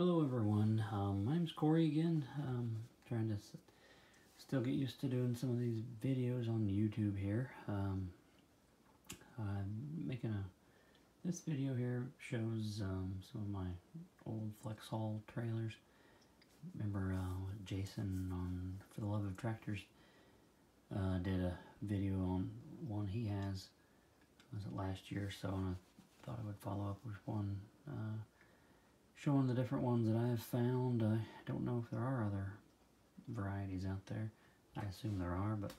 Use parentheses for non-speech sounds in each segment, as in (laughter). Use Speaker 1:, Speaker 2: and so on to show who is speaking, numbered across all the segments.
Speaker 1: Hello everyone, um, my name's Corey again. Um, trying to still get used to doing some of these videos on YouTube here. Um, I'm making a, this video here shows um, some of my old Flexhaul trailers. Remember uh, Jason on For the Love of Tractors uh, did a video on one he has, was it last year or so, and I thought I would follow up with one uh, showing the different ones that I have found. I don't know if there are other varieties out there. I assume there are, but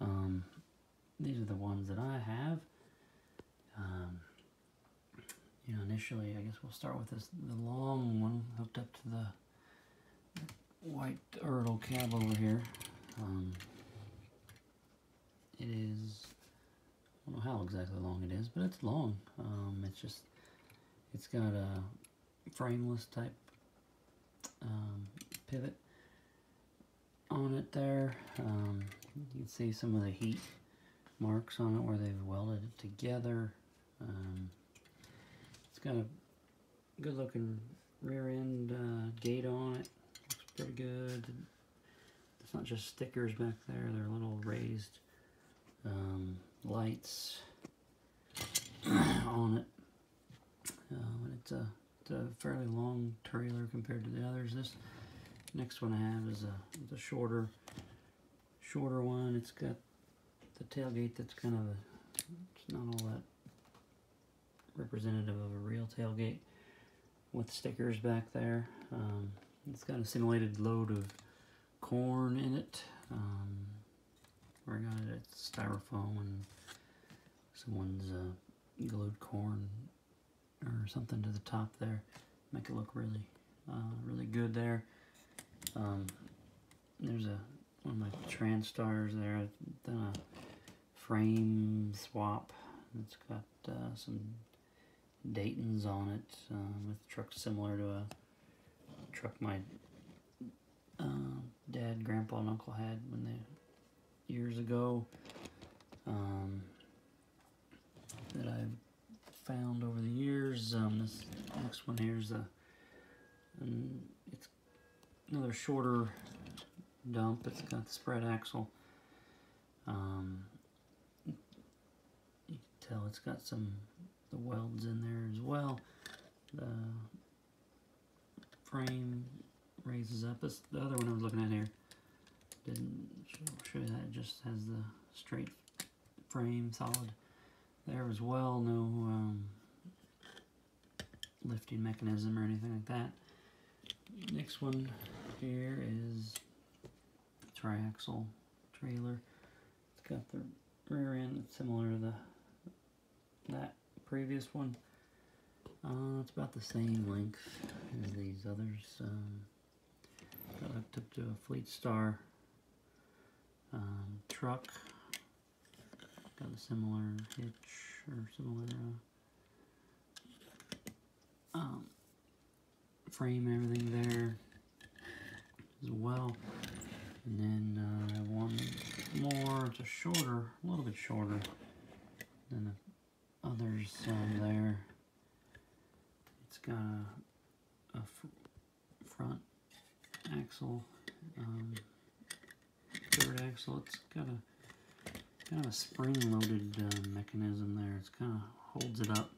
Speaker 1: um, these are the ones that I have. Um, you know, initially, I guess we'll start with this the long one hooked up to the white Ertl cab over here. Um, it is, I don't know how exactly long it is, but it's long. Um, it's just, it's got a frameless type um, pivot on it there. Um, you can see some of the heat marks on it where they've welded it together. Um, it's got a good looking rear end uh, gate on it. Looks pretty good. It's not just stickers back there, they're little raised um, lights (clears throat) on it. Uh, it's a it's a fairly long trailer compared to the others. This next one I have is a, a shorter, shorter one. It's got the tailgate that's kind of a, it's not all that representative of a real tailgate with stickers back there. Um, it's got a simulated load of corn in it. Um, I got it at styrofoam and someone's uh, glued corn or something to the top there. Make it look really, uh, really good there. Um, there's a one of my Transtars there. I've done a frame swap. It's got uh, some Daytons on it uh, with trucks similar to a truck my uh, dad, grandpa, and uncle had when they years ago. Um, found over the years. Um, this next one here is a, it's another shorter dump. It's got the spread axle. Um, you can tell it's got some the welds in there as well. The frame raises up. This the other one I was looking at here didn't show, show you that. It just has the straight frame, solid there as well. No um, lifting mechanism or anything like that. Next one here is triaxle trailer. It's got the rear end similar to the that previous one. Uh, it's about the same length as these others. Um, got hooked up to a Fleetstar um, truck got a similar hitch or similar uh, um, frame everything there as well. And then uh, one more, it's a shorter, a little bit shorter than the others um, there. It's got a, a front axle, um, third axle, it's got a kind of a spring-loaded uh, mechanism there. It's kind of holds it up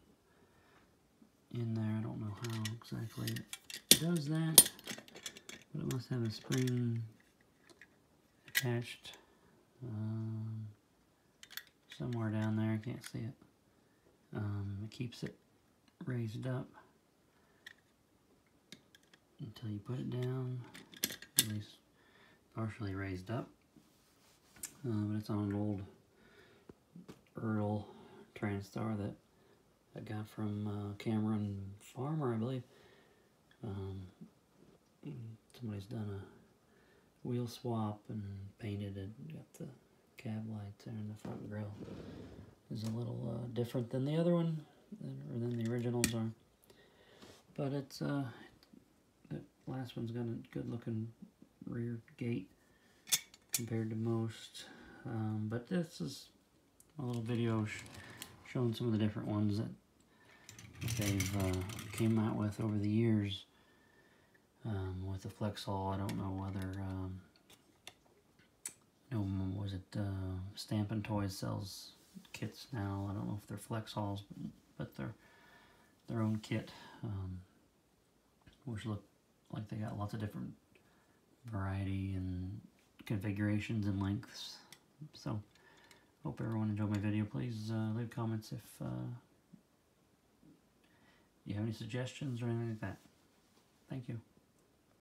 Speaker 1: in there. I don't know how exactly it does that, but it must have a spring attached um, somewhere down there. I can't see it. Um, it keeps it raised up until you put it down, at least partially raised up. Uh, but it's on an old Ertl Transtar that I got from uh, Cameron Farmer, I believe. Um, somebody's done a wheel swap and painted it. Got the cab lights there and the front grille is a little uh, different than the other one, or than the originals are. But it's uh, the last one's got a good looking rear gate compared to most. Um, but this is a little video sh showing some of the different ones that they've uh, came out with over the years. Um, with the Flexhaul, I don't know whether, um, no, was it, uh, Stampin' Toys sells kits now. I don't know if they're Flexhauls, but, but they're their own kit, um, which look like they got lots of different variety and configurations and lengths. So, hope everyone enjoyed my video. Please uh, leave comments if uh, you have any suggestions or anything like that. Thank you.